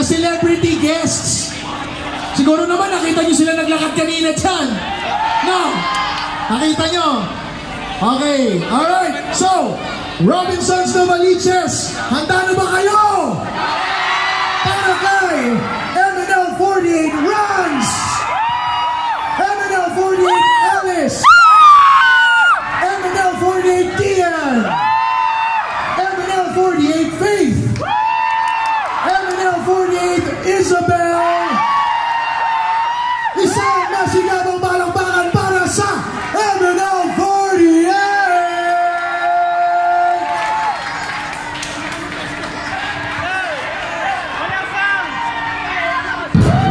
na celebrity guests. Siguro naman nakita nyo sila naglakad kanina dyan. No? Nakita nyo? Okay, alright. So, Robinsons Novaliches, handa na ba kayo? Yeah.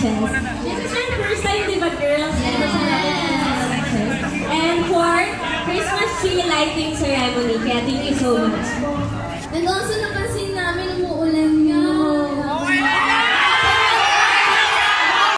Sanchez. This is your first time, di girls? Yes. And for Christmas tree lighting ceremony, kaya thank you so much. And also napansin